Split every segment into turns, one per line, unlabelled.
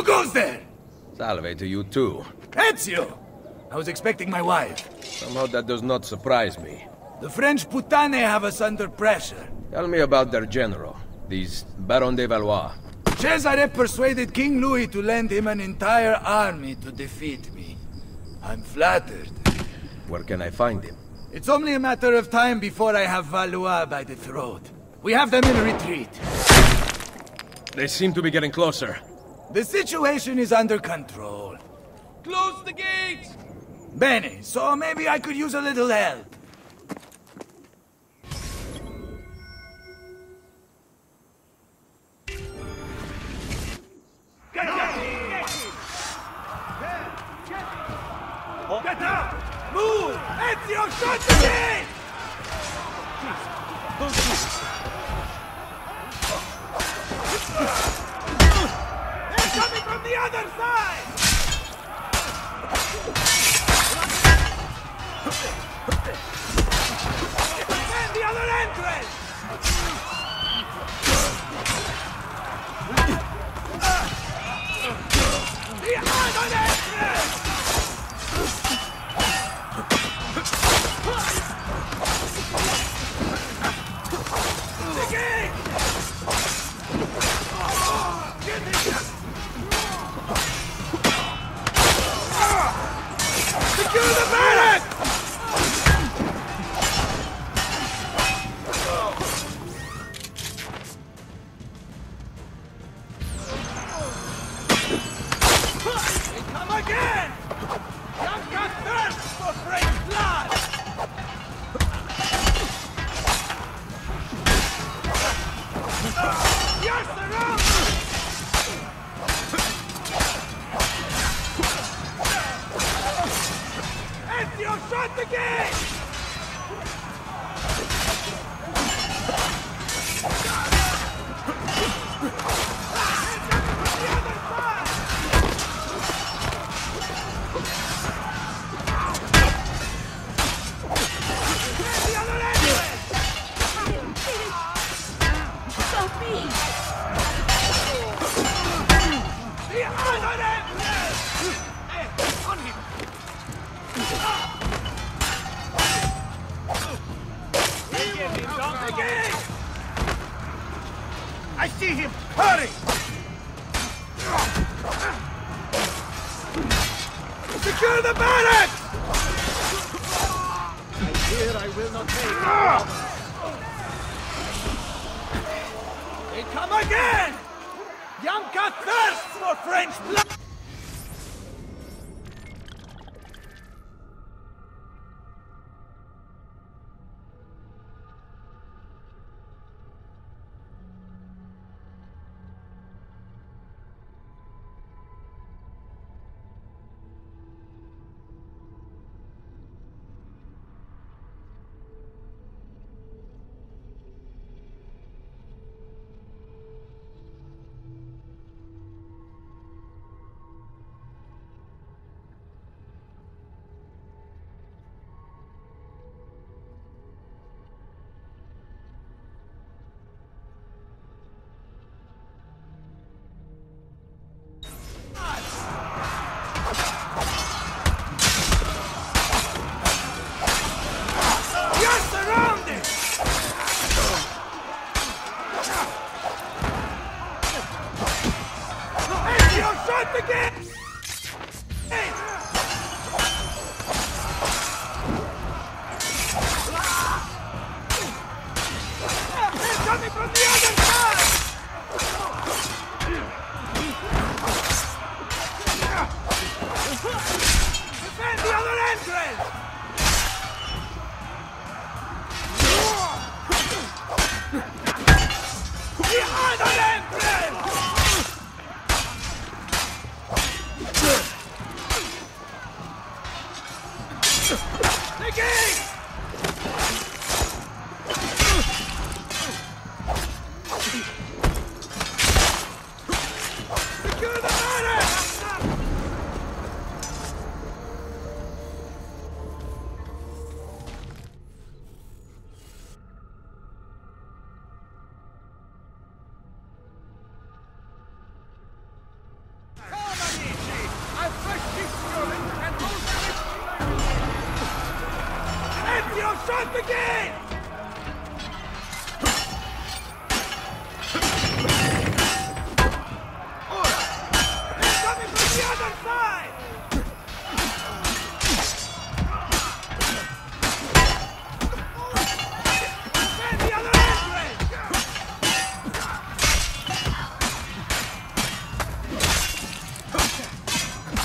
Who goes there?
Salve to you too.
Ezio! I was expecting my wife.
Somehow that does not surprise me.
The French Putane have us under pressure.
Tell me about their general, these Baron de Valois.
Cesare persuaded King Louis to lend him an entire army to defeat me. I'm flattered.
Where can I find him?
It's only a matter of time before I have Valois by the throat. We have them in retreat.
They seem to be getting closer.
The situation is under control.
Close the gate!
Benny, so maybe I could use a little help. The I see him! Hurry! Secure the barracks! I fear I will not make it. They come again! Bianca thirsts for French blood!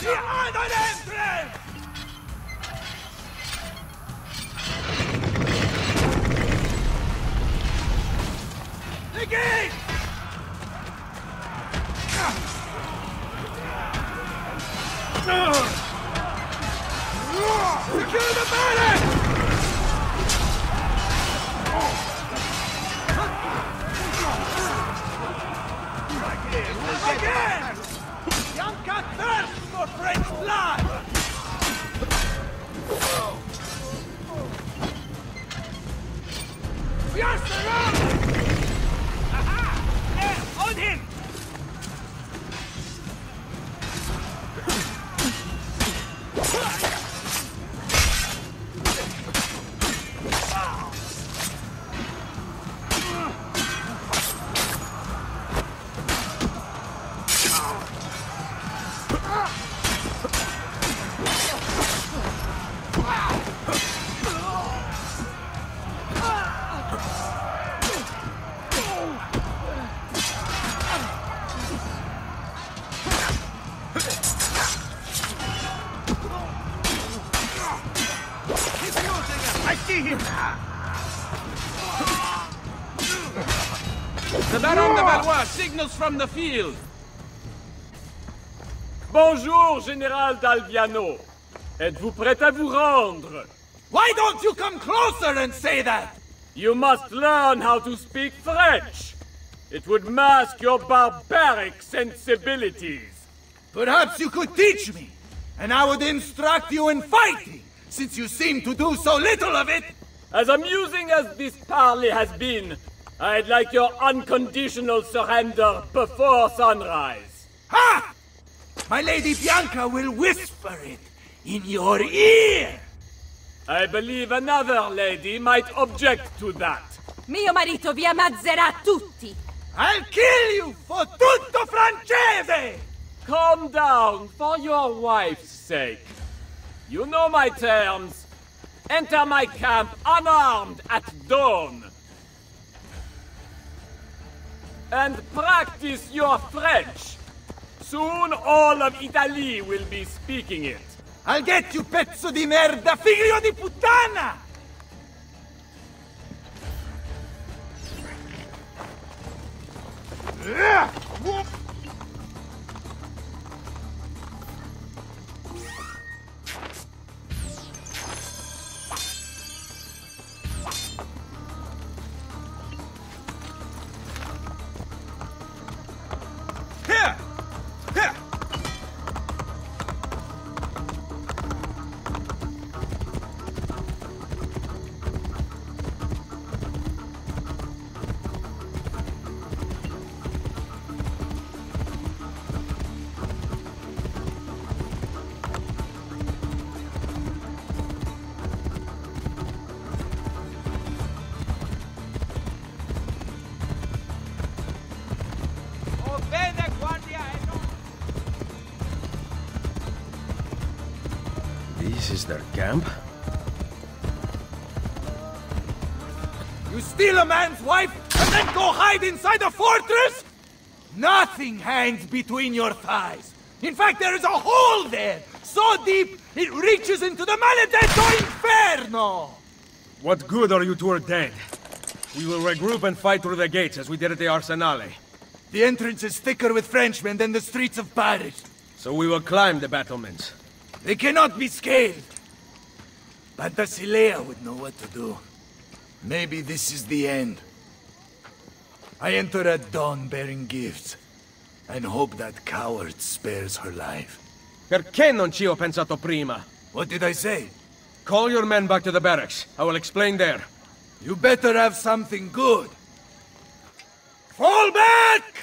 The other entrance! The gate! Secure the barracks! Again! Bianca thirsts for French blood! We are surrounded!
Valois signals from the field.
Bonjour, Général d'Alviano. Êtes-vous prêt à vous rendre?
Why don't you come closer and say that?
You must learn how to speak French. It would mask your barbaric sensibilities.
Perhaps you could teach me, and I would instruct you in fighting, since you seem to do so little of it.
As amusing as this parley has been, I'd like your unconditional surrender before sunrise.
Ha! My Lady Bianca will whisper it in your ear.
I believe another lady might object to that.
Mio marito vi ammazzerà tutti!
I'll kill you for tutto francese!
Calm down for your wife's sake. You know my terms. Enter my camp unarmed at dawn. And practice your French. Soon all of Italy will be speaking it.
I'll get you, pezzo di merda, figlio di puttana! Here!
Is their camp?
You steal a man's wife and then go hide inside a fortress? Nothing hangs between your thighs. In fact, there is a hole there, so deep it reaches into the maledetto inferno!
What good are you two are dead? We will regroup and fight through the gates as we did at the Arsenale.
The entrance is thicker with Frenchmen than the streets of Paris.
So we will climb the battlements.
They cannot be scaled. Pantasilea would know what to do. Maybe this is the end. I enter at dawn bearing gifts, and hope that coward spares her life.
Perché non ci ho pensato prima?
What did I say?
Call your men back to the barracks. I will explain there.
You better have something good. Fall back!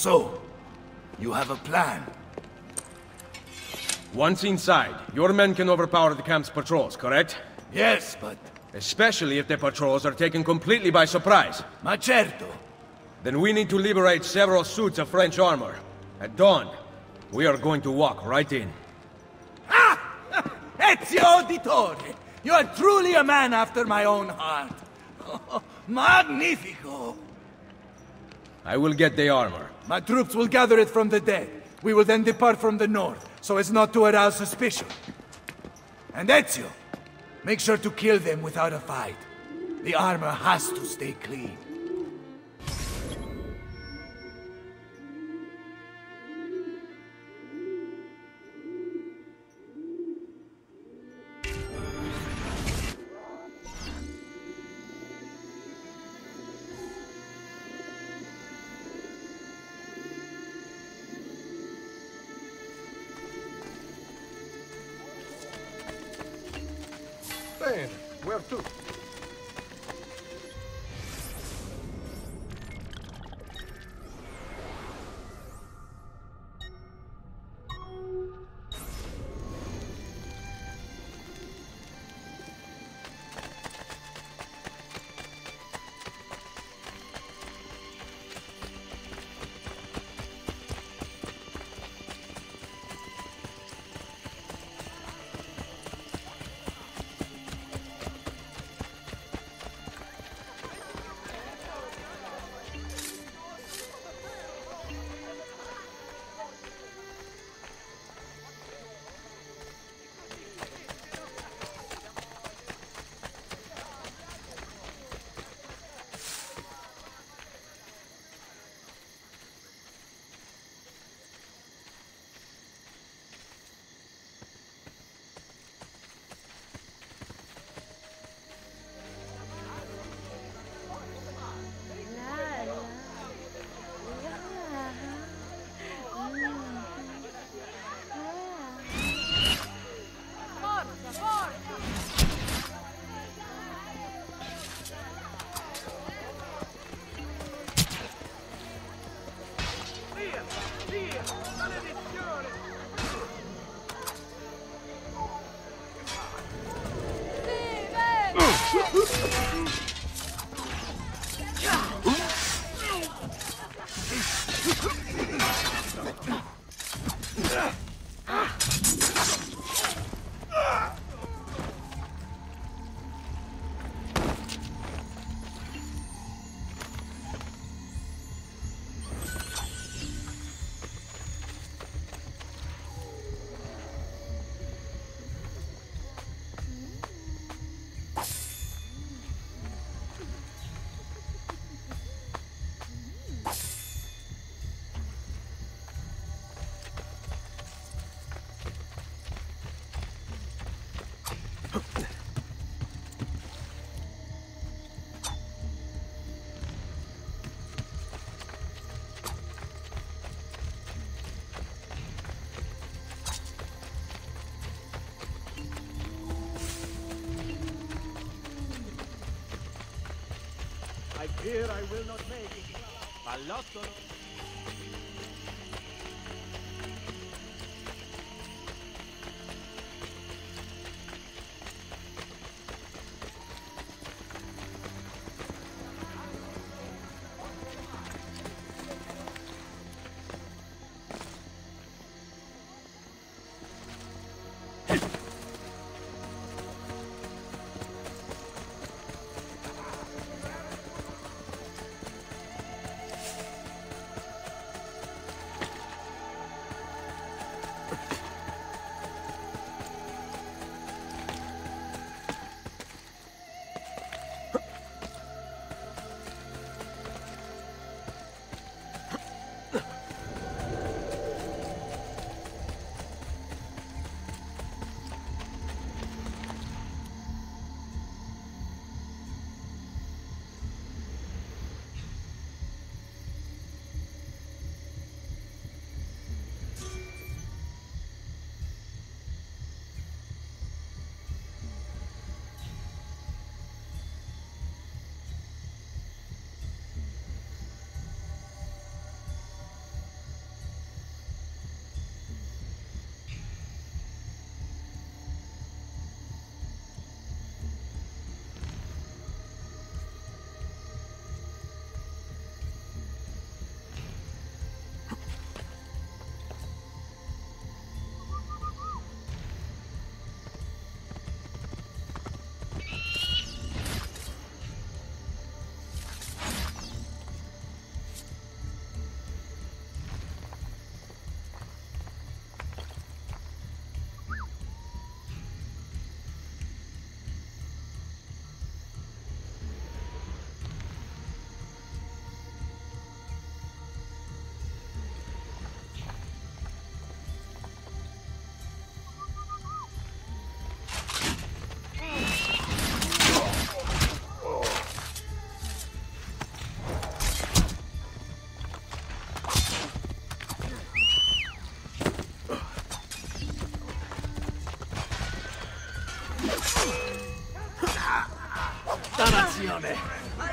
So, you have a plan?
Once inside, your men can overpower the camp's patrols, correct?
Yes, but...
Especially if the patrols are taken completely by surprise.
Ma certo.
Then we need to liberate several suits of French armor. At dawn, we are going to walk right in. Ah!
Ezio Auditore! You are truly a man after my own heart. Magnifico!
I will get the armor.
My troops will gather it from the dead. We will then depart from the north, so as not to arouse suspicion. And Ezio, make sure to kill them without a fight. The armor has to stay clean.
Where to?
I will not make it. Palotto.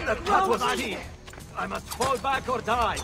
The cut was deep! I must fall back or die!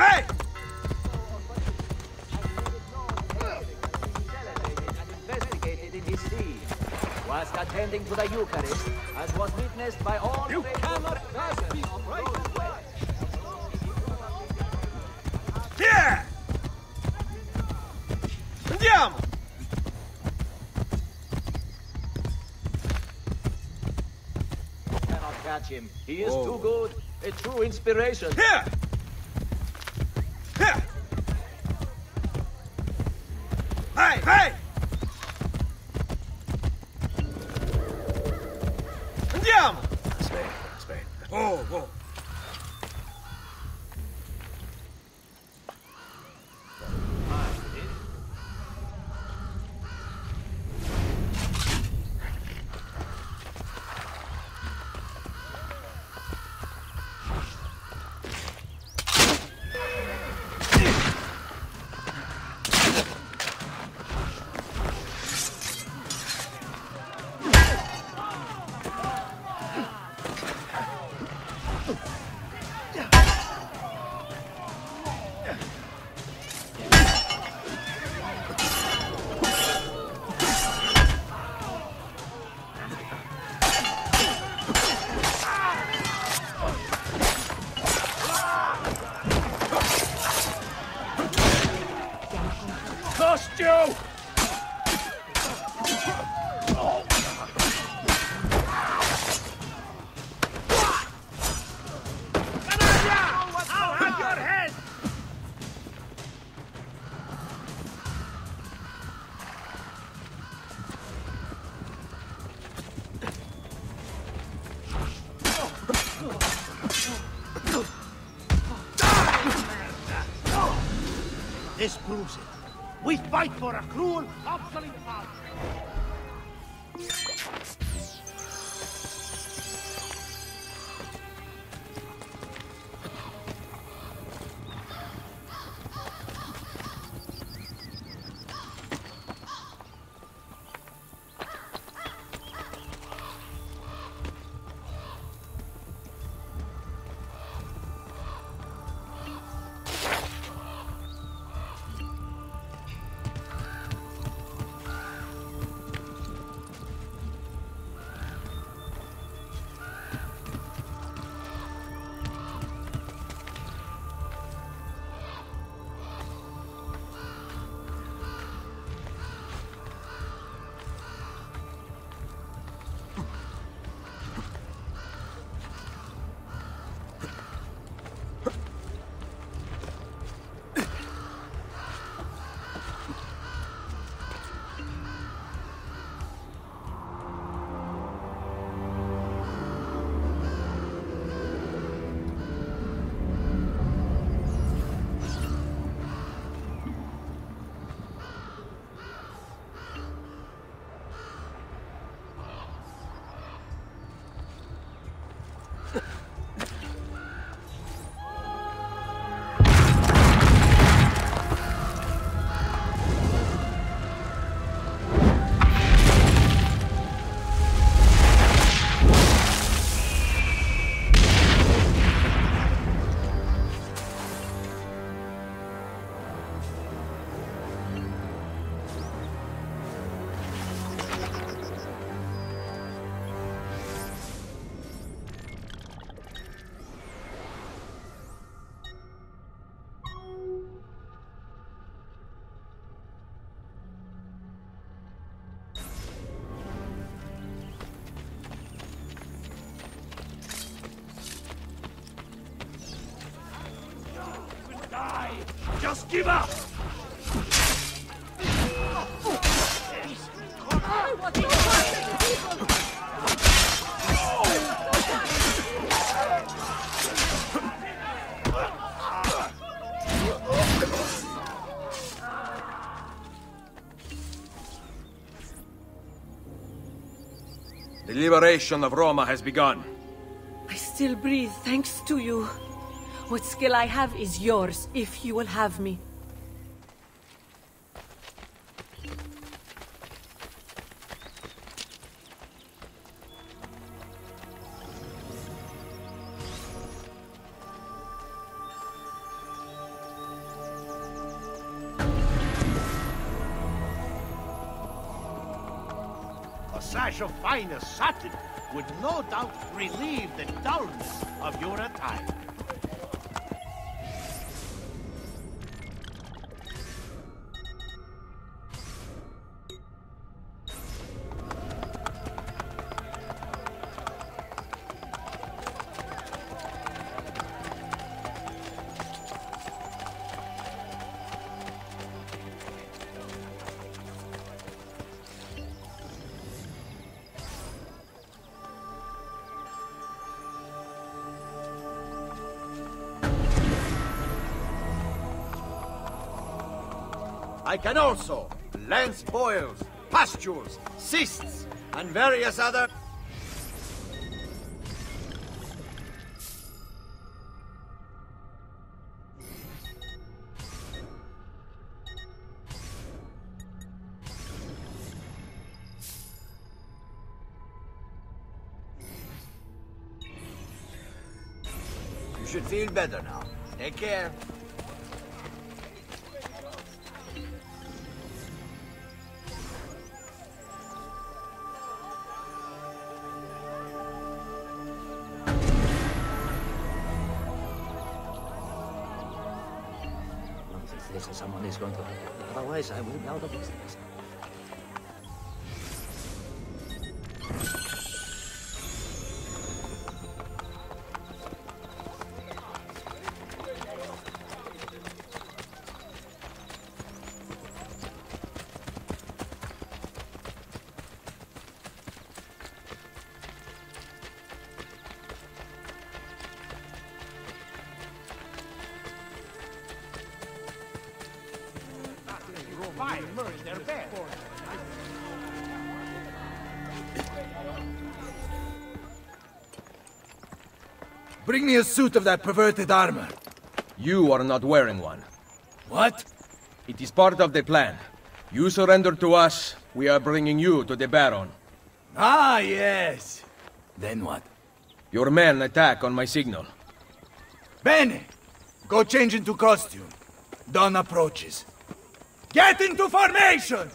Hey, hey!
investigated in his sleep. Whilst attending to the Eucharist, as was witnessed by all
You cannot pass right.
Here! Andiamo!
cannot catch him. He is too oh. good, a true inspiration.
Here!
Fight for a cruel,
give up!
The liberation of Roma has begun.
I still breathe thanks to you. What skill I have is yours, if you will have me.
A sash of finest satin would no doubt relieve the dullness of your attire.
Can also lance boils, pastures, cysts, and various other... You should feel better now. Take care.
Going to Otherwise, I will be out of business.
Me a suit of that perverted armor.
You are not wearing one.
What?
It is part of the plan. You surrender to us, we are bringing you to the Baron.
Ah, yes. Then what?
Your men attack on my signal.
Bene! Go change into costume. Dawn approaches. Get into formation!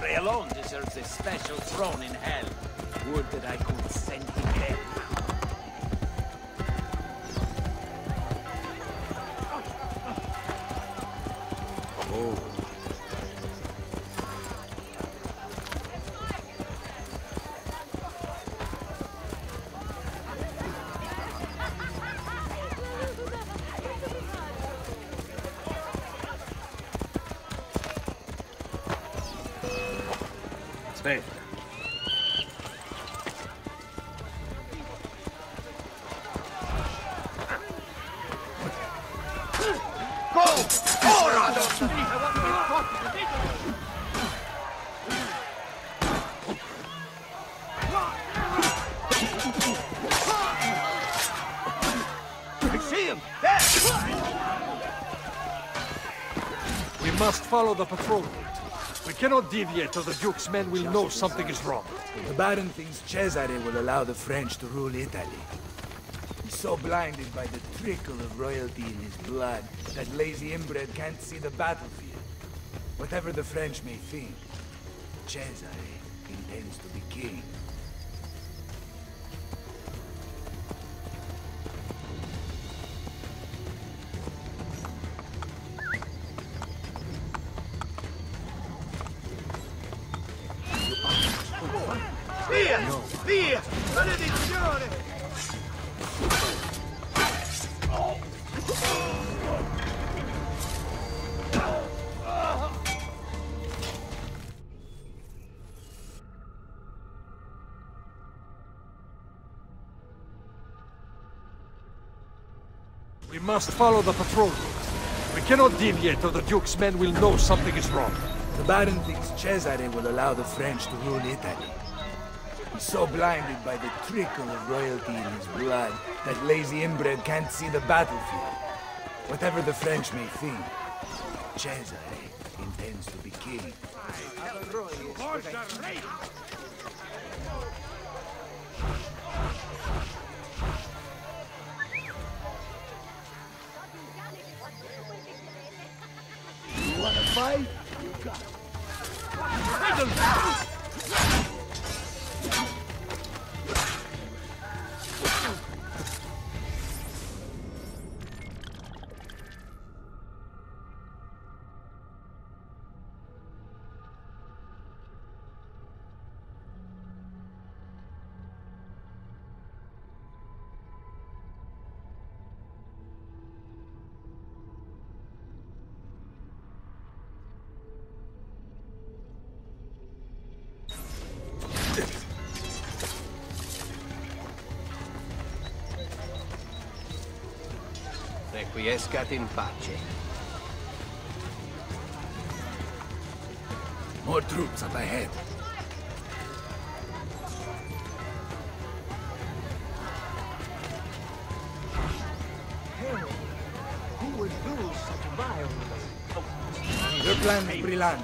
Cesare alone deserves a special throne in hell. Would that I could
favor. follow the patrol cannot deviate or the Duke's men will know something is wrong.
The Baron thinks Cesare will allow the French to rule Italy. He's so blinded by the trickle of royalty in his blood that lazy inbred can't see the battlefield. Whatever the French may think, Cesare intends to be king.
We must follow the patrol route. We cannot deviate or the Duke's men will know something is wrong.
The Baron thinks Cesare will allow the French to rule Italy. He's so blinded by the trickle of royalty in his blood that lazy inbred can't see the battlefield. Whatever the French may think, Cesare intends to be king.
Fight? You got it.
Requiescat in pace.
More troops up ahead.
Who would do such violence?
Your plan is brillante.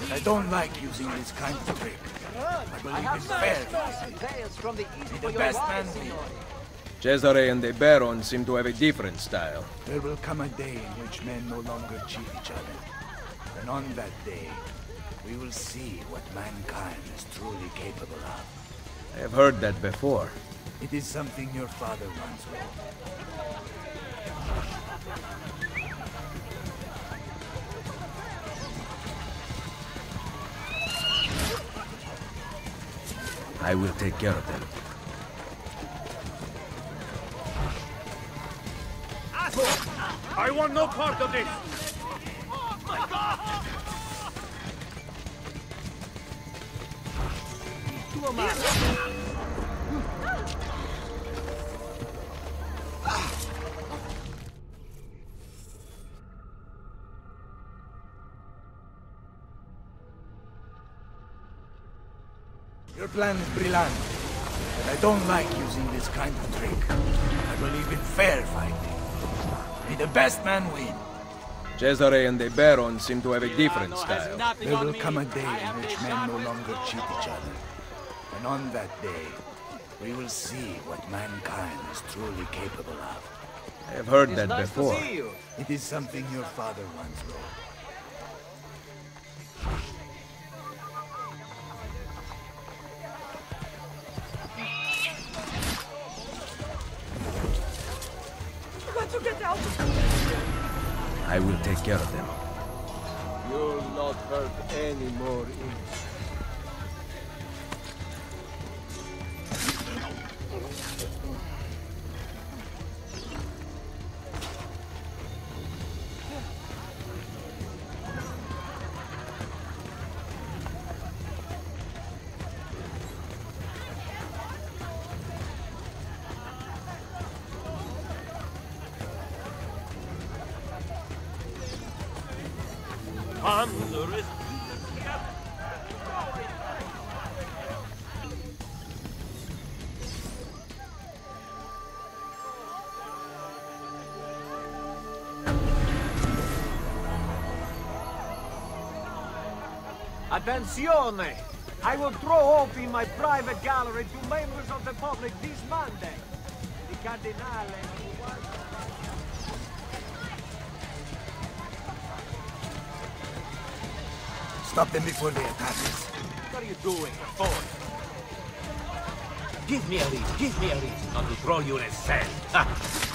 But I don't like using this kind of trick. I believe it's fair fighting.
From the east
the best man win.
Signore.
Cesare and the Baron seem to have a different style.
There will come a day in which men no longer cheat each other. And on that day, we will see what mankind is truly capable of.
I have heard that before.
It is something your father once wrote.
I will take care of them.
I want no part of this!
Your plan is brilliant, but I don't like using this kind of trick. I believe in fair fighting. May the best man win.
Cesare and the Baron seem to have a different style.
There will come a day in which men no longer cheat each other. And on that day, we will see what mankind is truly capable of.
I have heard
It's
that
nice
before.
to see you.
It is something your father once wrote.
Care of them.
You'll not hurt any more English.
Attenzione! I will throw open my private gallery to members of the public this Monday. The Cardinale...
Stop them before they attack us.
What are you doing, for? Give me a lead, give me a lead. I'll throw you in a cell.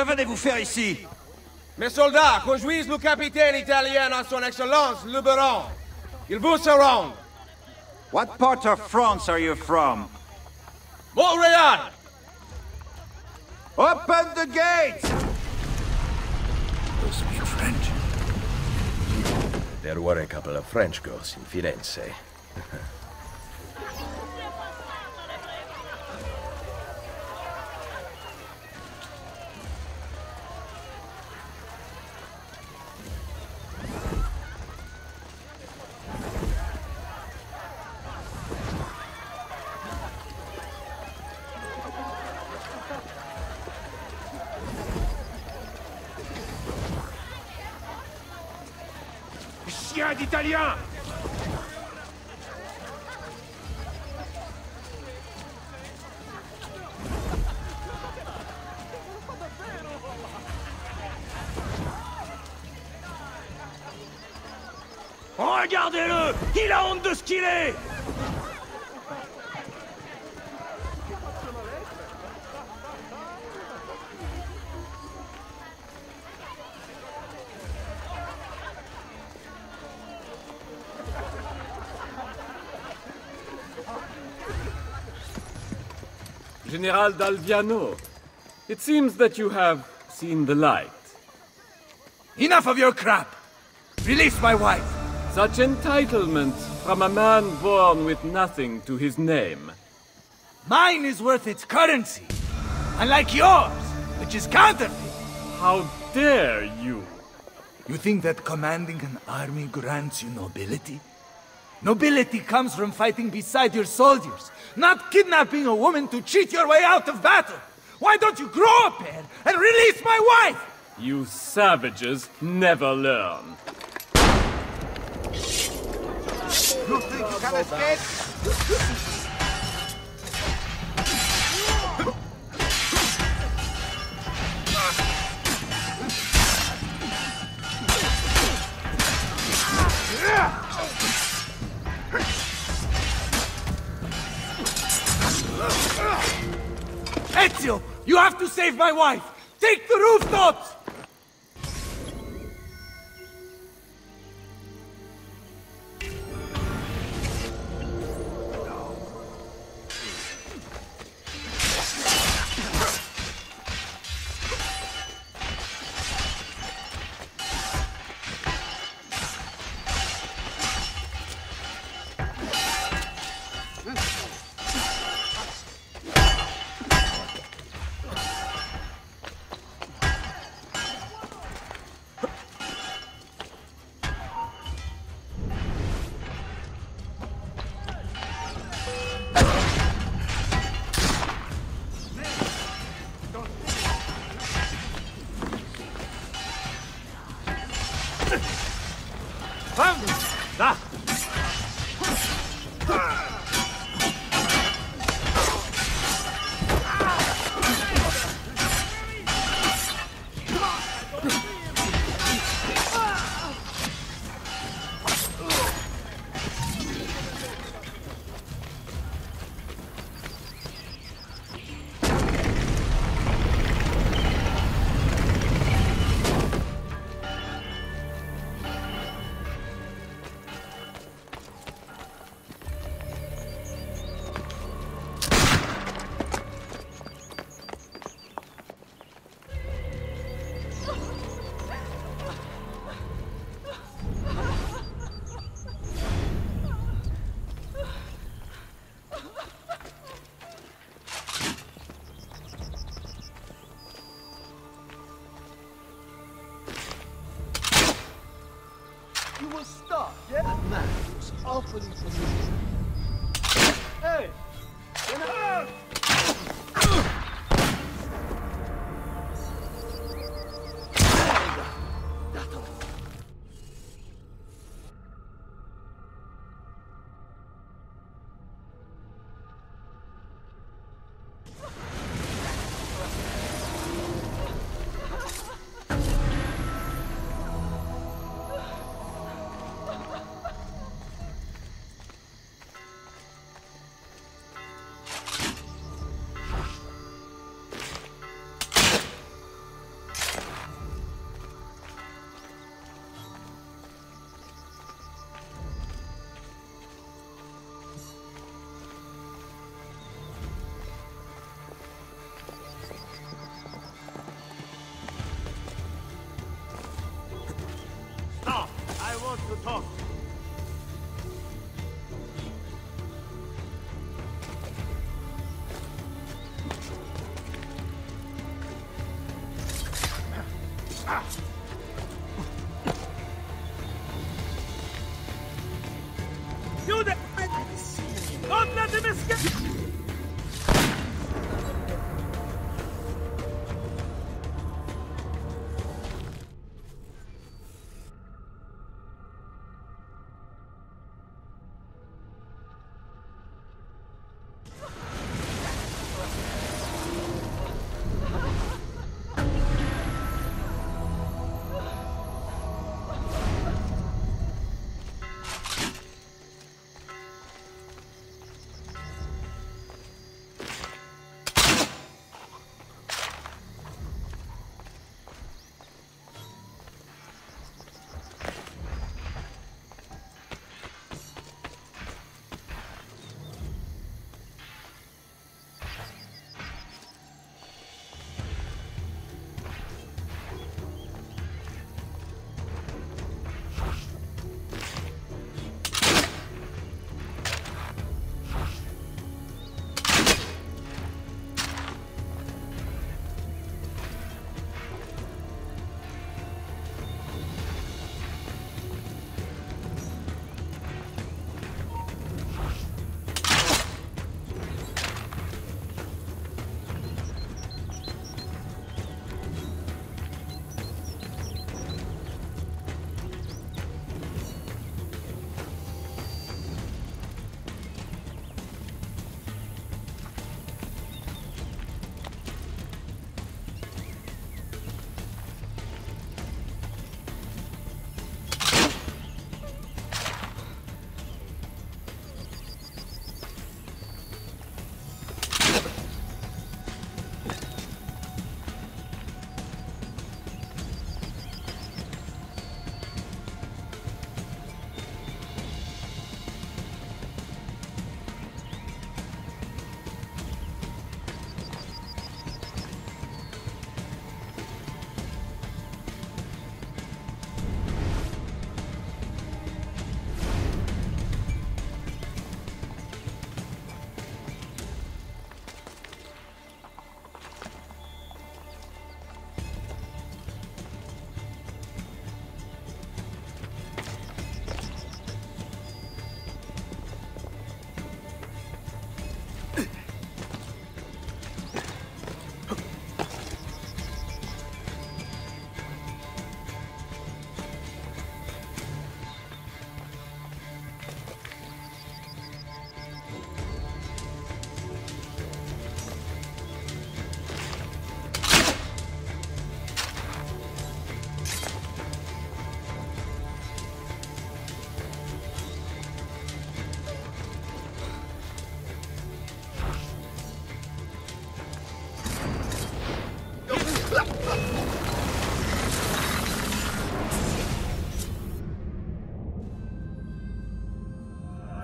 Que venez-vous faire ici?
Mes soldats conduisent le capitaine italien à son excellence, le baron. Il vous surround.
What part of France are you from?
Montreal!
Open the gates!
Those speak French.
There were a couple of French girls in Firenze.
Regardez-le Il a honte de ce qu'il est
General d'Alviano, it seems that you have seen the light.
Enough of your crap! Release my wife!
Such entitlement from a man born with nothing to his name.
Mine is worth its currency, unlike yours, which is counterfeit.
How dare you?
You think that commanding an army grants you nobility? Nobility comes from fighting beside your soldiers, not kidnapping a woman to cheat your way out of battle. Why don't you grow up, pair and release my wife?
You savages never learn.
You think you can escape?
Ezio, you have to save my wife! Take the rooftops!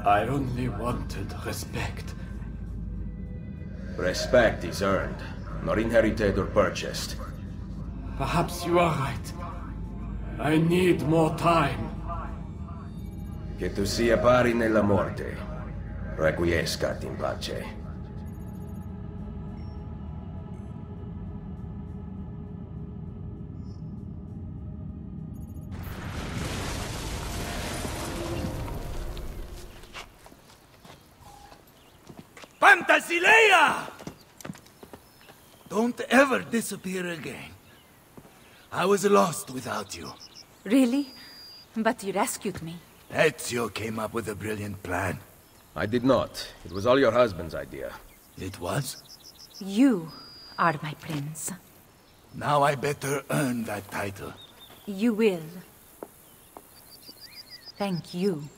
I only wanted respect.
Respect is earned, not inherited or purchased.
Perhaps you are right. I need more time.
Che tu sia pari nella morte. Requiescat in pace.
Pantasilea! Don't ever disappear again. I was lost without you.
Really? But you rescued me.
Ezio came up with a brilliant plan.
I did not. It was all your husband's idea.
It was?
You are my prince.
Now I better earn that title.
You will. Thank you.